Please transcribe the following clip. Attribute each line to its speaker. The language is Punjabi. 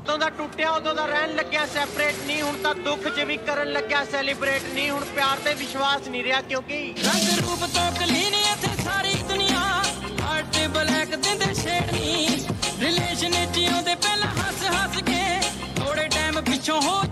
Speaker 1: ਉਦੋਂ ਦਾ ਟੁੱਟਿਆ, ਉਦੋਂ ਦਾ ਰਹਿਣ ਲੱਗਿਆ ਸੈਪਰੇਟ ਨਹੀਂ, ਹੁਣ ਤਾਂ ਦੁੱਖ 'ਚ ਕਰਨ ਲੱਗਿਆ ਸੈਲੀਬ੍ਰੇਟ ਨਹੀਂ, ਹੁਣ ਪਿਆਰ ਤੇ ਵਿਸ਼ਵਾਸ ਨਹੀਂ ਰਿਹਾ ਕਿਉਂਕਿ
Speaker 2: ਰੰਗ ਰੂਪ ਤੋਂ ਕਲੀਨ ਇੱਥੇ ਸਾਰੀ ਦੁਨੀਆ। ਹਾਰਟ ਤੇ ਬਲੈਕ ਦਿੰਦੇ ਸ਼ੇਡ ਨਹੀਂ। ਰਿਲੇਸ਼ਨ ਜਿਉਂਦੇ ਪਹਿਲਾਂ ਹੱਸ ਹੱਸ ਕੇ ਥੋੜੇ ਟਾਈਮ ਪਿੱਛੋਂ ਹੋ